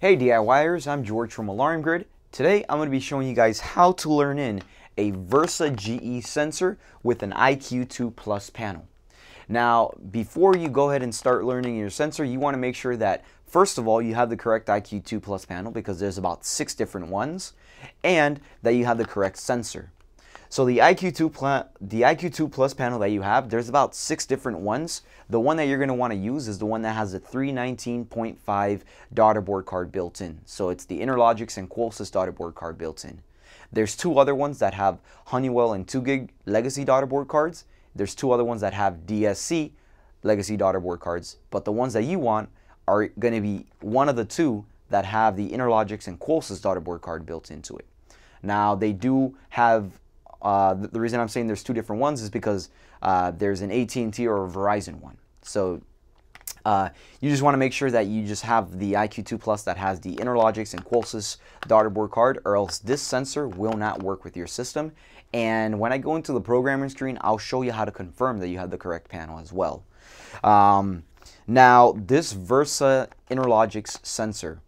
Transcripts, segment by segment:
Hey DIYers, I'm Jorge from Alarm Grid. Today I'm going to be showing you guys how to learn in a Versa GE sensor with an IQ2 Plus panel. Now, before you go ahead and start learning your sensor, you want to make sure that first of all you have the correct IQ2 Plus panel because there's about six different ones and that you have the correct sensor. So the IQ2 the IQ2 Plus panel that you have, there's about six different ones. The one that you're going to want to use is the one that has a 319.5 daughter board card built in. So it's the Interlogix and Qolsys daughter board card built in. There's two other ones that have Honeywell and 2 gig legacy daughter board cards. There's two other ones that have DSC legacy daughter board cards. But the ones that you want are going to be one of the two that have the Interlogix and Qolsys daughter board card built into it. Now they do have uh, the, the, reason I'm saying there's two different ones is because uh, there's an AT&T or a Verizon one. So uh, you just want to make sure that you just have the IQ2 Plus that has the Interlogix and Qolsys daughter board card or else this sensor will not work with your system. And when I go into the programming screen, I'll show you how to confirm that you have the correct panel as well. Um, now, this Versa Interlogix sensor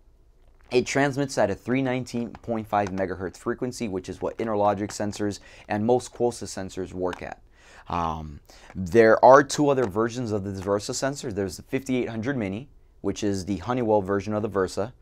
it transmits at a 319.5 megahertz frequency, which is what Interlogix sensors and most Qolsys sensors work at. Um, there are two other versions of the Versa sensor. There's the 5800 Mini, which is the Honeywell version of the Versa,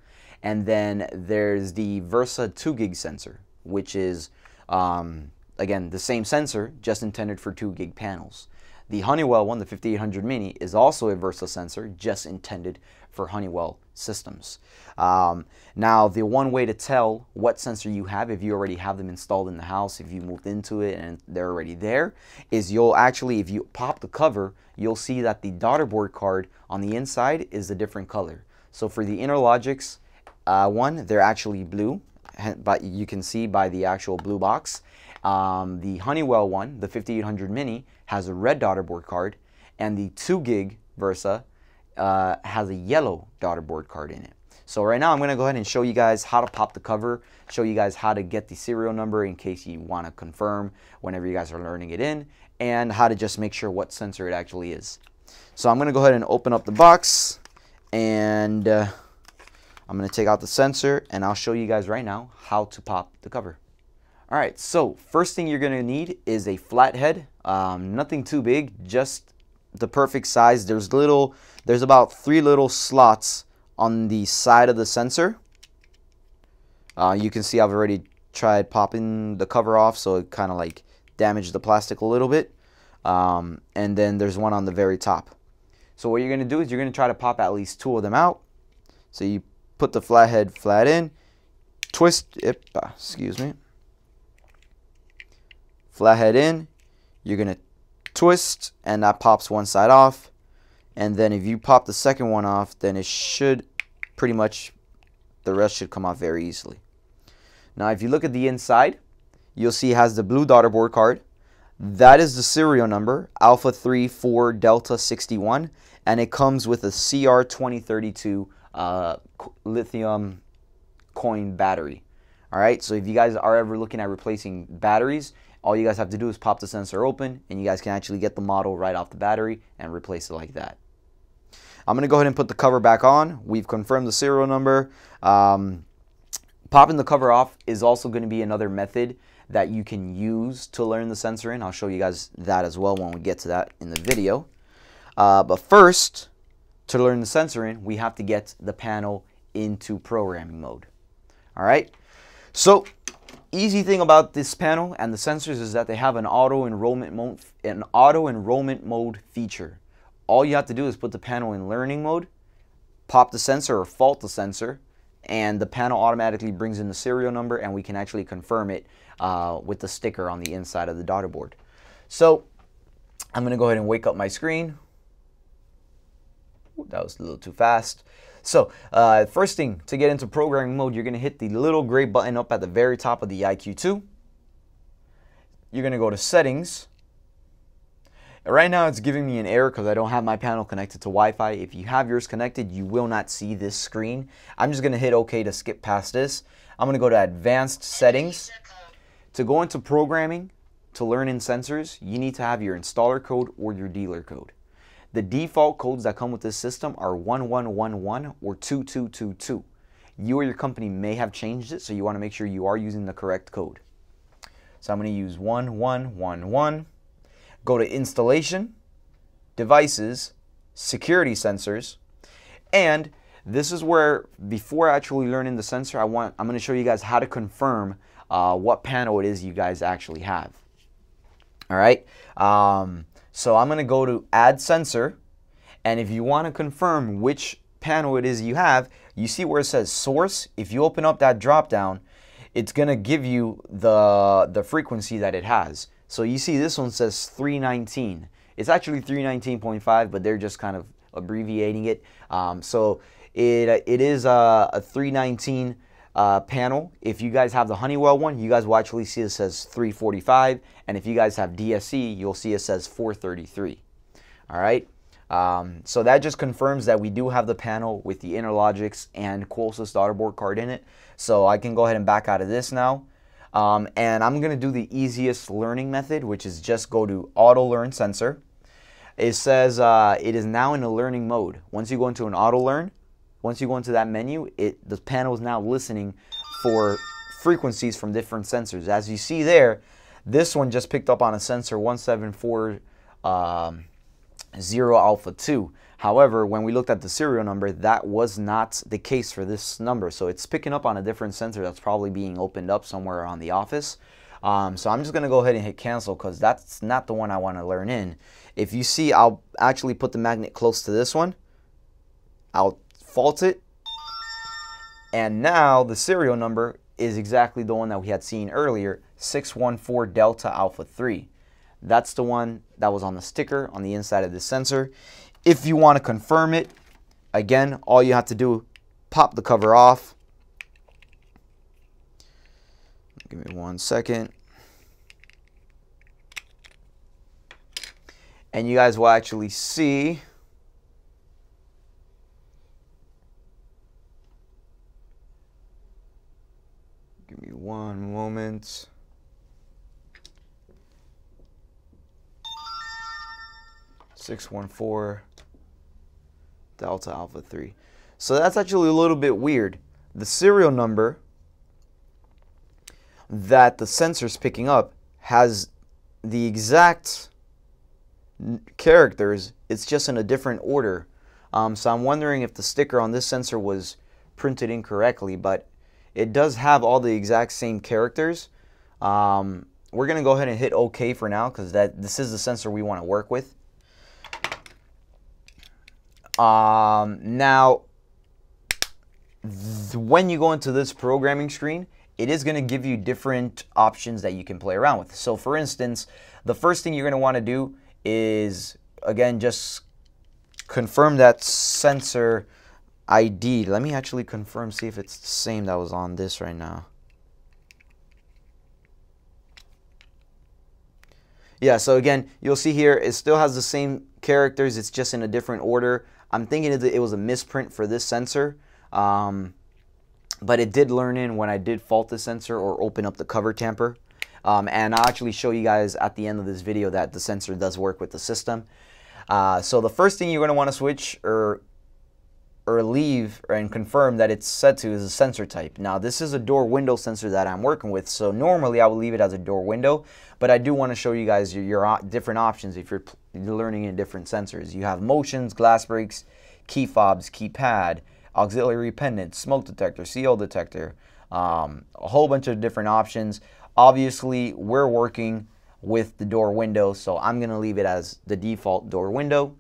and then there's the Versa 2 gig sensor, which is um, again the same sensor, just intended for 2 gig panels. The Honeywell one, the 5800 Mini, is also a Versa sensor, just intended for Honeywell systems. Um, now, the one way to tell what sensor you have, if you already have them installed in the house, if you moved into it and they're already there, is you'll actually, if you pop the cover, you'll see that the daughter board card on the inside is a different color. So for the Interlogix uh, one, they're actually blue, but you can see by the actual blue box. Um, the Honeywell one, the 5800 Mini, has a red daughter board card, and the 2 gig Versa uh, has a yellow daughter board card in it. So right now I'm going to go ahead and show you guys how to pop the cover, show you guys how to get the serial number in case you want to confirm whenever you guys are learning it in, and how to just make sure what sensor it actually is. So I'm going to go ahead and open up the box, and uh, I'm going to take out the sensor, and I'll show you guys right now how to pop the cover. All right, so first thing you're gonna need is a flathead. Um, nothing too big, just the perfect size. There's little, there's about three little slots on the side of the sensor. Uh, you can see I've already tried popping the cover off, so it kind of like damaged the plastic a little bit. Um, and then there's one on the very top. So what you're gonna do is you're gonna try to pop at least two of them out. So you put the flathead flat in, twist it, excuse me, flathead in, you're going to twist and that pops one side off. And then if you pop the second one off, then it should pretty much, the rest should come off very easily. Now if you look at the inside, you'll see it has the blue daughter board card. That is the serial number, Alpha 34 Delta 61, and it comes with a CR2032 uh, lithium coin battery. All right, so if you guys are ever looking at replacing batteries, all you guys have to do is pop the sensor open and you guys can actually get the model right off the battery and replace it like that. I'm going to go ahead and put the cover back on. We've confirmed the serial number. Um, popping the cover off is also going to be another method that you can use to learn the sensor in. I'll show you guys that as well when we get to that in the video. Uh, but first, to learn the sensor in, we have to get the panel into programming mode. All right. So easy thing about this panel and the sensors is that they have an auto enrollment mode an auto enrollment mode feature. All you have to do is put the panel in learning mode pop the sensor or fault the sensor and the panel automatically brings in the serial number and we can actually confirm it uh, with the sticker on the inside of the daughter board so I'm gonna go ahead and wake up my screen. Ooh, that was a little too fast so uh, first thing to get into programming mode, you're going to hit the little gray button up at the very top of the IQ2. You're going to go to settings. Right now it's giving me an error because I don't have my panel connected to Wi-Fi. If you have yours connected, you will not see this screen. I'm just going to hit OK to skip past this. I'm going to go to advanced settings. To go into programming, to learn in sensors, you need to have your installer code or your dealer code. The default codes that come with this system are 1111 or 2222. you or your company may have changed it, so you want to make sure you are using the correct code. So I'm going to use 1111. Go to Installation, Devices, Security Sensors, and this is where, before actually learning the sensor, I want, I'm going to show you guys how to confirm uh, what panel it is you guys actually have. All right. Um, so I'm going to go to Add Sensor, and if you want to confirm which panel it is you have, you see where it says Source. If you open up that drop down, it's going to give you the, the frequency that it has. So you see this one says 319. It's actually 319.5, but they're just kind of abbreviating it. Um, so it, it is a, a 319 uh, panel. If you guys have the Honeywell one, you guys will actually see it says 345. And if you guys have DSC, you'll see it says 433. All right. Um, so that just confirms that we do have the panel with the Interlogix and Qolsys daughterboard card in it. So I can go ahead and back out of this now. Um, and I'm going to do the easiest learning method, which is just go to Auto Learn Sensor. It says uh, it is now in a learning mode. Once you go into an Auto Learn, once you go into that menu, it the panel is now listening for frequencies from different sensors. As you see there, this one just picked up on a sensor 174 um, 0 alpha 2. However, when we looked at the serial number, that was not the case for this number. So it's picking up on a different sensor that's probably being opened up somewhere on the office. Um, so I'm just going to go ahead and hit cancel because that's not the one I want to learn in. If you see, I'll actually put the magnet close to this one. I'll fault it. And now the serial number is exactly the one that we had seen earlier, 614 Delta Alpha 3. That's the one that was on the sticker on the inside of the sensor. If you want to confirm it, again, all you have to do, pop the cover off. Give me one second. And you guys will actually see Give me one moment. Six one four Delta Alpha 3. So that's actually a little bit weird. The serial number that the sensor's picking up has the exact characters, it's just in a different order. Um, so I'm wondering if the sticker on this sensor was printed incorrectly, but it does have all the exact same characters. Um, we're going to go ahead and hit OK for now because that this is the sensor we want to work with. Um, now, when you go into this programming screen, it is going to give you different options that you can play around with. So for instance, the first thing you're going to want to do is, again, just confirm that sensor ID. Let me actually confirm, see if it's the same that was on this right now. Yeah, so again, you'll see here, it still has the same characters. It's just in a different order. I'm thinking it was a misprint for this sensor. Um, but it did learn in when I did fault the sensor or open up the cover tamper. Um, and I'll actually show you guys at the end of this video that the sensor does work with the system. Uh, so the first thing you're going to want to switch or or leave and confirm that it's set to is a sensor type. Now this is a door window sensor that I'm working with, so normally I would leave it as a door window, but I do want to show you guys your, your different options if you're learning in different sensors. You have motions, glass breaks, key fobs, keypad, auxiliary pendant, smoke detector, CO detector, um, a whole bunch of different options. Obviously, we're working with the door window, so I'm going to leave it as the default door window.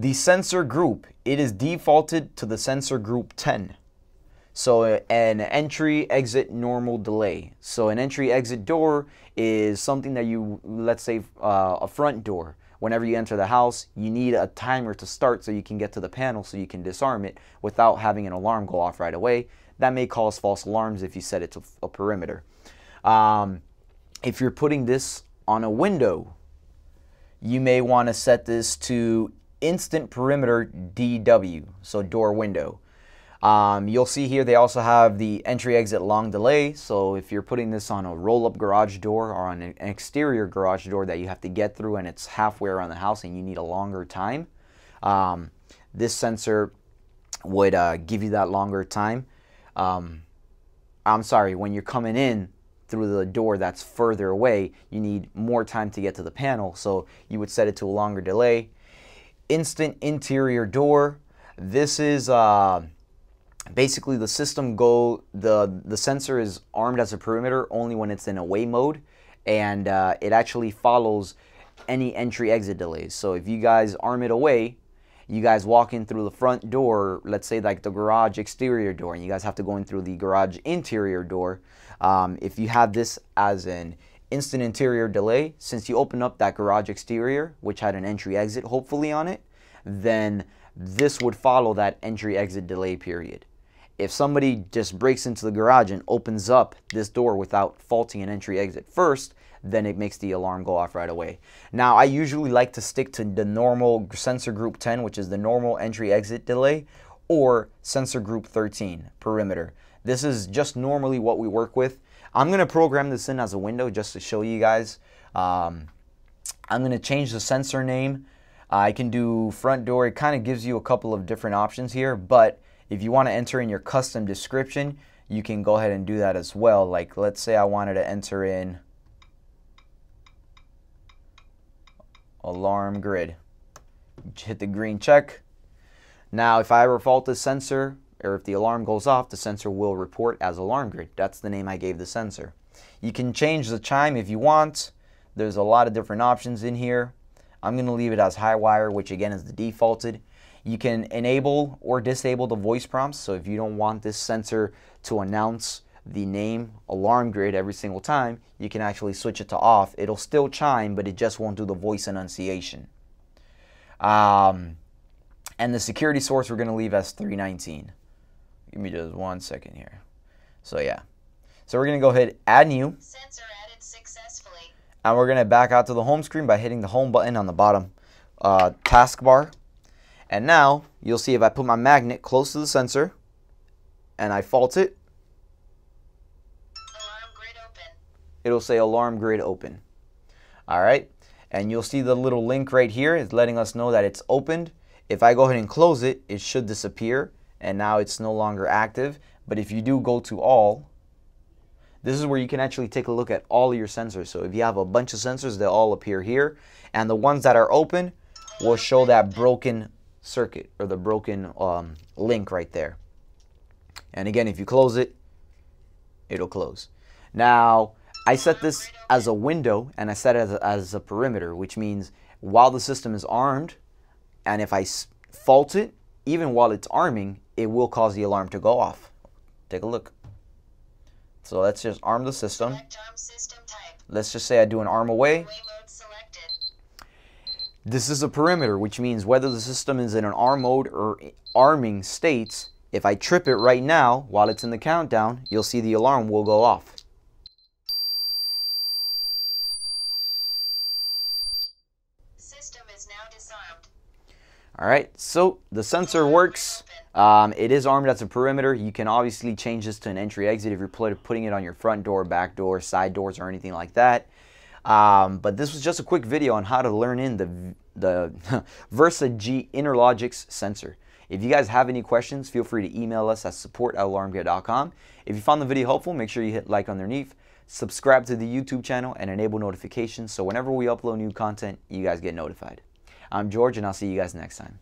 The sensor group, it is defaulted to the sensor group 10. So an entry exit normal delay. So an entry exit door is something that you, let's say uh, a front door. Whenever you enter the house, you need a timer to start so you can get to the panel so you can disarm it without having an alarm go off right away. That may cause false alarms if you set it to a perimeter. Um, if you're putting this on a window, you may want to set this to instant perimeter DW, so door window. Um, you'll see here they also have the entry exit long delay. So if you're putting this on a roll up garage door or on an exterior garage door that you have to get through and it's halfway around the house and you need a longer time, um, this sensor would uh, give you that longer time. um, I'm sorry, when you're coming in through the door that's further away, you need more time to get to the panel. So you would set it to a longer delay. Instant interior door. This is uh, basically the system go, the, the sensor is armed as a perimeter only when it's in away mode. And uh, it actually follows any entry exit delays. So if you guys arm it away, you guys walk in through the front door, let's say like the garage exterior door, and you guys have to go in through the garage interior door. Um, if you have this as an instant interior delay, since you open up that garage exterior, which had an entry exit hopefully on it, then this would follow that entry exit delay period. If somebody just breaks into the garage and opens up this door without faulting an entry exit first, then it makes the alarm go off right away. Now, I usually like to stick to the normal sensor group 10, which is the normal entry exit delay, or sensor group 13, perimeter. This is just normally what we work with. I'm going to program this in as a window just to show you guys. Um, I'm going to change the sensor name. I can do front door. It kind of gives you a couple of different options here, but if you want to enter in your custom description, you can go ahead and do that as well. Like let's say I wanted to enter in alarm grid. Hit the green check. Now, if I ever fault the sensor, or if the alarm goes off, the sensor will report as alarm grid. That's the name I gave the sensor. You can change the chime if you want. There's a lot of different options in here. I'm going to leave it as high wire, which again is the defaulted. You can enable or disable the voice prompts. So if you don't want this sensor to announce the name alarm grid every single time, you can actually switch it to off. It'll still chime, but it just won't do the voice enunciation. Um, and the security source we're going to leave as 319. Give me just one second here. So yeah. So we're going to go ahead, add new. Sensor added successfully. And we're going to back out to the home screen by hitting the home button on the bottom uh, taskbar. And now you'll see if I put my magnet close to the sensor and I fault it, it'll say alarm grid open. All right, and you'll see the little link right here is letting us know that it's opened. If I go ahead and close it, it should disappear and now it's no longer active. But if you do go to all, this is where you can actually take a look at all your sensors. So if you have a bunch of sensors, they'll all appear here. And the ones that are open will show that broken circuit or the broken um, link right there. And again, if you close it, it'll close. Now, I set this as a window and I set it as a, as a perimeter, which means while the system is armed, and if I fault it, even while it's arming, it will cause the alarm to go off. Take a look. So let's just arm the system. system let's just say I do an arm away. This is a perimeter, which means whether the system is in an arm mode or arming states, if I trip it right now while it's in the countdown, you'll see the alarm will go off. System is now disarmed. All right, so the sensor works. Um, it is armed as a perimeter. You can obviously change this to an entry exit if you're putting it on your front door, back door, side doors, or anything like that. Um, but this was just a quick video on how to learn in the, the Versa G Interlogix sensor. If you guys have any questions, feel free to email us at support at alarmgrid.com. If you found the video helpful, make sure you hit like underneath, subscribe to the YouTube channel, and enable notifications so whenever we upload new content, you guys get notified. I'm Jorge, and I'll see you guys next time.